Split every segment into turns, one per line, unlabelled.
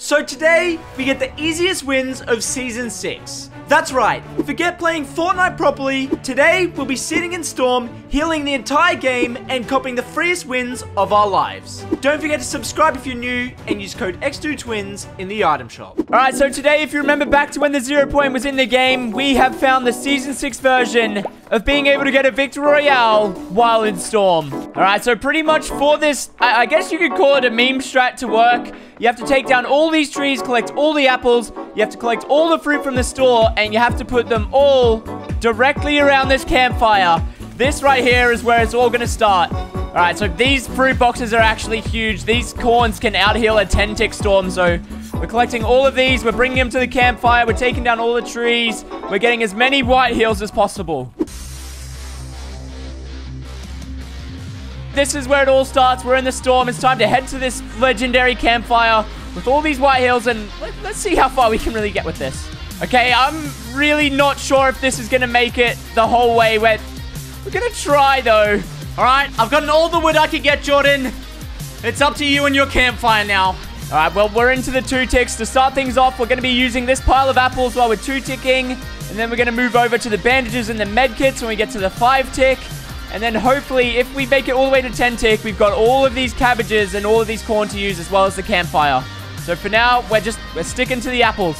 So today, we get the easiest wins of Season 6. That's right, forget playing Fortnite properly, today we'll be sitting in Storm, healing the entire game, and copying the freest wins of our lives. Don't forget to subscribe if you're new, and use code X2Twins in the item shop.
Alright, so today, if you remember back to when the zero point was in the game, we have found the Season 6 version of being able to get a Victory Royale while in Storm. Alright, so pretty much for this, I, I guess you could call it a meme strat to work. You have to take down all these trees, collect all the apples, you have to collect all the fruit from the store, and you have to put them all directly around this campfire. This right here is where it's all going to start. Alright, so these fruit boxes are actually huge. These corns can out-heal a 10-tick storm, so we're collecting all of these. We're bringing them to the campfire. We're taking down all the trees. We're getting as many white heals as possible. This is where it all starts. We're in the storm. It's time to head to this legendary campfire with all these white hills, and let, us see how far we can really get with this. Okay, I'm really not sure if this is going to make it the whole way. We're, we're going to try, though.
All right, I've gotten all the wood I can get, Jordan. It's up to you and your campfire now.
All right, well, we're into the two ticks. To start things off, we're going to be using this pile of apples while we're two ticking. And then we're going to move over to the bandages and the med kits when we get to the five tick. And then hopefully, if we make it all the way to 10 tick, we've got all of these cabbages and all of these corn to use as well as the campfire. So for now, we're just, we're sticking to the apples.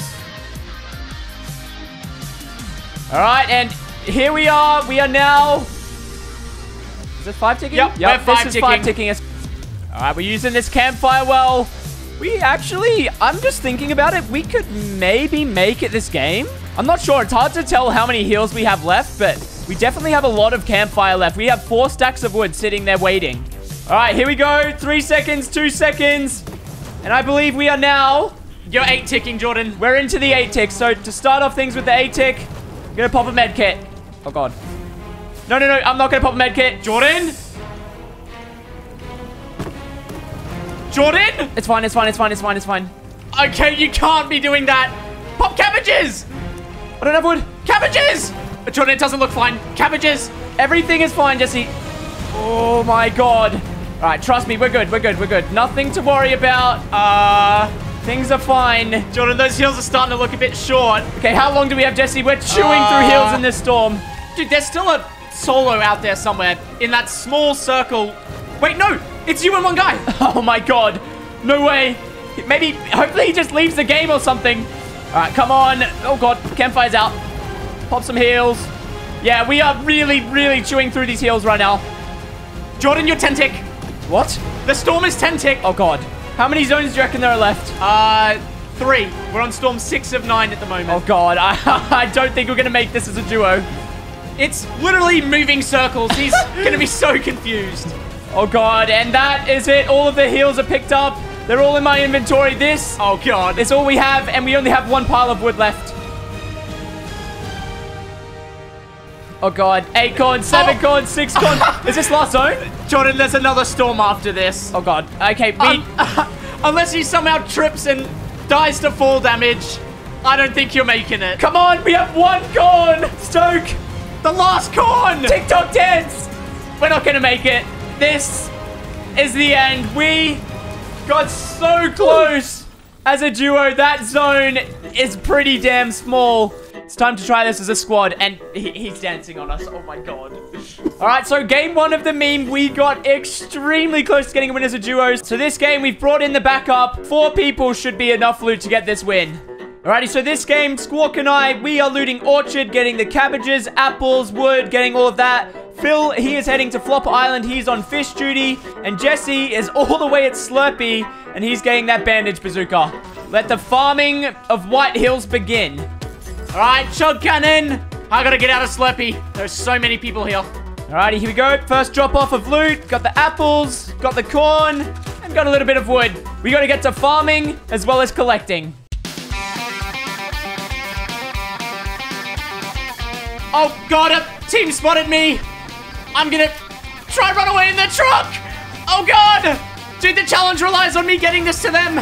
All right, and here we are. We are now... Is it five ticking?
Yep, yep
this
five
is
ticking.
five ticking. All right, we're using this campfire well. We actually, I'm just thinking about it. We could maybe make it this game. I'm not sure. It's hard to tell how many heals we have left, but we definitely have a lot of campfire left. We have four stacks of wood sitting there waiting. All right, here we go. Three seconds, two seconds. And I believe we are now...
You're eight ticking, Jordan.
We're into the eight tick. So to start off things with the eight tick, I'm going to pop a med kit. Oh, God. No, no, no. I'm not going to pop a med kit.
Jordan? Jordan?
It's fine, it's fine, it's fine, it's fine, it's fine.
Okay, you can't be doing that. Pop cabbages!
I don't have wood.
Cabbages! Jordan, it doesn't look fine. Cabbages!
Everything is fine, Jesse. Oh my god. All right, trust me, we're good, we're good, we're good. Nothing to worry about. Uh, things are fine.
Jordan, those heals are starting to look a bit short.
Okay, how long do we have, Jesse? We're chewing uh, through heals in this storm.
Dude, there's still a solo out there somewhere in that small circle. Wait, no, it's you and one guy.
Oh my god. No way. Maybe, hopefully he just leaves the game or something. All right, come on. Oh god, campfire's out. Pop some heals. Yeah, we are really, really chewing through these heals right now.
Jordan, you're 10 tick.
What?
The storm is 10 tick.
Oh, God. How many zones do you reckon there are left?
Uh, three. We're on storm six of nine at the moment.
Oh, God. I, I don't think we're going to make this as a duo.
It's literally moving circles. He's going to be so confused.
Oh, God. And that is it. All of the heals are picked up. They're all in my inventory. This,
oh, God,
It's all we have. And we only have one pile of wood left. Oh, God. Eight corn, seven oh. corn, six corn. Is this last zone?
Jordan, there's another storm after this.
Oh, God. Okay, we...
Um, unless he somehow trips and dies to fall damage, I don't think you're making it.
Come on, we have one corn. Stoke.
The last corn.
TikTok dance. We're not going to make it. This is the end. We got so close as a duo. That zone is pretty damn small. It's time to try this as a squad. And he, he's dancing on us. Oh my god. All right, so game one of the meme, we got extremely close to getting a win as a duo. So this game, we've brought in the backup. Four people should be enough loot to get this win. Alrighty, so this game, Squawk and I, we are looting Orchard, getting the cabbages, apples, wood, getting all of that. Phil, he is heading to Flop Island. He's on fish duty. And Jesse is all the way at Slurpy, and he's getting that bandage bazooka. Let the farming of White Hills begin.
All right, Chug Cannon. I gotta get out of Slurpy. There's so many people here.
Alrighty, here we go. First drop off of loot. Got the apples, got the corn, and got a little bit of wood. We gotta get to farming as well as collecting.
Oh, God, a team spotted me. I'm gonna try run away in the truck. Oh, God. Dude, the challenge relies on me getting this to them.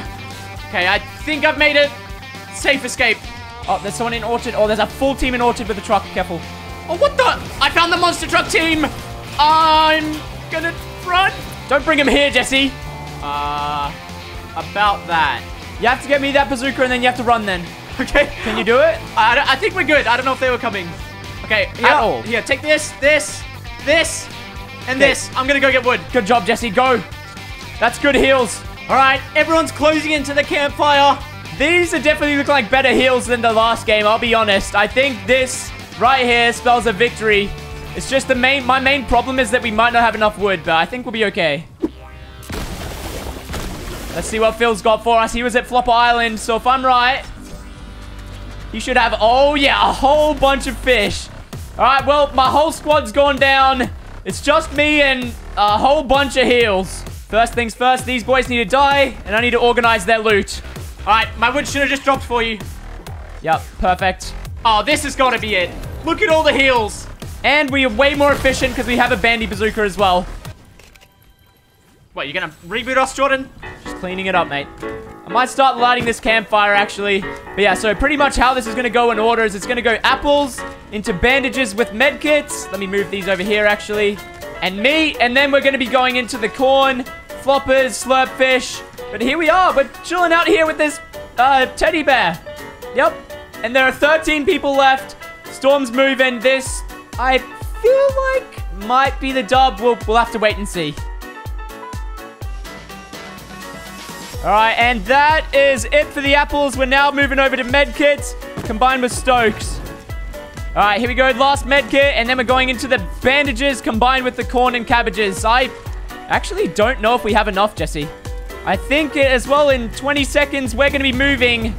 Okay, I think I've made it. safe escape.
Oh, there's someone in Orchard. Oh, there's a full team in Orchard with a truck. Careful.
Oh, what the? I found the monster truck team. I'm gonna run.
Don't bring him here, Jesse.
Uh, about that.
You have to get me that bazooka and then you have to run then.
Okay.
Can you do it?
I, I think we're good. I don't know if they were coming. Okay.
At all.
Here, take this, this, this, and
Okay.
this. I'm gonna go get wood.
Good job, Jesse. Go. That's good heals.
All right. Everyone's closing into the campfire.
These are definitely look like better heals than the last game, I'll be honest. I think this right here spells a victory. It's just the main, my main problem is that we might not have enough wood, but I think we'll be okay. Let's see what Phil's got for us. He was at Flopper Island, so if I'm right, he should have, oh yeah, a whole bunch of fish. All right, well, my whole squad's gone down. It's just me and a whole bunch of heals. First things first, these boys need to die, and I need to organize their loot.
All right. My wood should have just dropped for you.
Yep, perfect.
Oh, this has got to be it. Look at all the heals.
And we are way more efficient because we have a bandy bazooka as well.
What, you're gonna reboot us, Jordan?
Just cleaning it up, mate. I might start lighting this campfire, actually. But yeah, so pretty much how this is going to go in order is it's going to go apples into bandages with medkits. Let me move these over here, actually. And meat. And then we're going to be going into the corn, floppers, slurp fish. But here we are. We're chilling out here with this uh, teddy bear. Yep. And there are 13 people left. Storm's moving. This, I feel like, might be the dub. We'll, we'll have to wait and see. All right, and that is it for the apples. We're now moving over to medkits combined with Stokes. All right, here we go. Last medkit, and then we're going into the bandages combined with the corn and cabbages. I actually don't know if we have enough, Jesse. I think as well in 20 seconds, we're going to be moving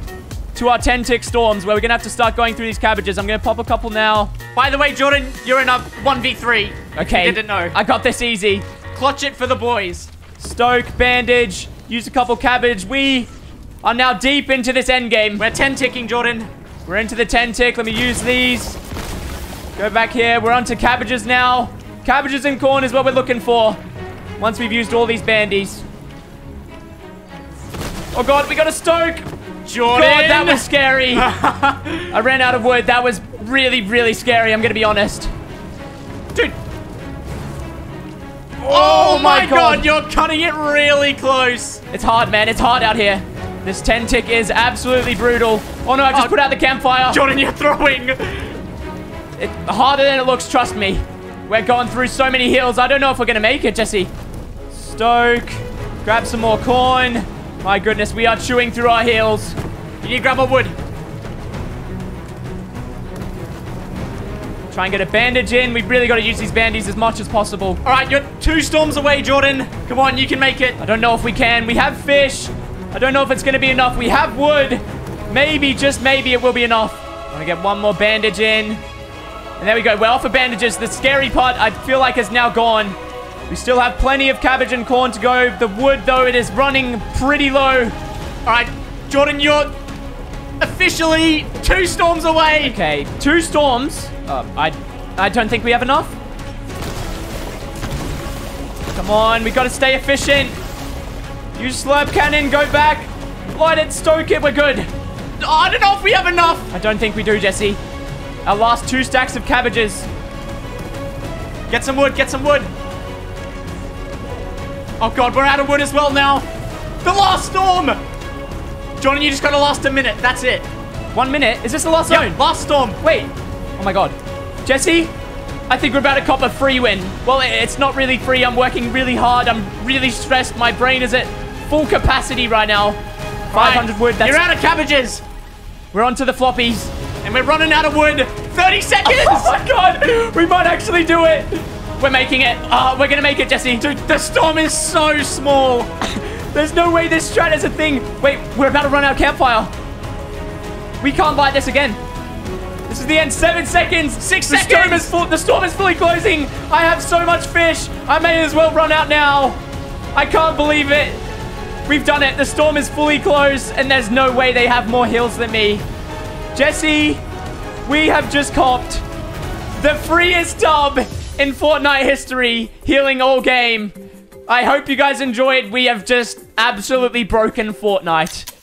to our 10 tick storms where we're going to have to start going through these cabbages. I'm going to pop a couple now.
By the way, Jordan, you're in a 1v3.
Okay.
You didn't know.
I got this easy.
Clutch it for the boys.
Stoke, bandage, use a couple cabbage. We are now deep into this end game.
We're 10 ticking, Jordan.
We're into the 10 tick. Let me use these. Go back here. We're onto cabbages now. Cabbages and corn is what we're looking for. Once we've used all these bandies. Oh god, we got a stoke.
Jordan.
God, that was scary. I ran out of wood. That was really, really scary. I'm gonna be honest.
Dude.
Oh,
Oh my god. you're cutting it really close.
It's hard, man. It's hard out here. This 10 tick is absolutely brutal. Oh no, I just
Oh.
put out the campfire.
Jordan, you're throwing.
It's harder than it looks, trust me. We're going through so many hills. I don't know if we're going to make it, Jesse. Stoke. Grab some more corn. My goodness, we are chewing through our heals.
You need to grab more wood.
Try and get a bandage in. We've really got to use these bandies as much as possible.
All right, you're two storms away, Jordan. Come on, you can make it.
I don't know if we can. We have fish. I don't know if it's going to be enough. We have wood. Maybe, just maybe, it will be enough. I'm going to get one more bandage in. And there we go. We're off of bandages. The scary part, I feel like, is now gone. We still have plenty of cabbage and corn to go. The wood, though, it is running pretty low.
All right, Jordan, you're officially two storms away.
Okay, two storms. Uh, I, I don't think we have enough. Come on, we got to stay efficient. Use slurp cannon, go back. Light it, stoke it, we're good.
Oh, I don't know if we have enough.
I don't think we do, Jesse. Our last two stacks of cabbages.
Get some wood, get some wood. Oh god, we're out of wood as well now. The last storm. Jordan, you just gotta last a minute. That's it.
One minute. Is this the last
Yeah,
zone?
last storm.
Wait. Oh my god. Jesse, I think we're about to cop a free win. Well, it's not really free. I'm working really hard. I'm really stressed. My brain is at full capacity right now. 500
Right,
wood. That's,
You're out of cabbages.
We're on to the floppies.
And we're running out of wood. 30 seconds.
Oh my god. We might actually do it. We're making it. Uh, we're gonna make it, Jesse.
Dude, the storm is so small.
There's no way this strat is a thing. Wait, we're about to run out of campfire. We can't light this again. This is the end. Seven seconds.
Six
the Storm is full, the storm is fully closing. I have so much fish. I may as well run out now. I can't believe it. We've done it. The storm is fully closed, and there's no way they have more heals than me. Jesse, we have just copped the freest dub in Fortnite history, healing all game. I hope you guys enjoyed. We have just absolutely broken Fortnite.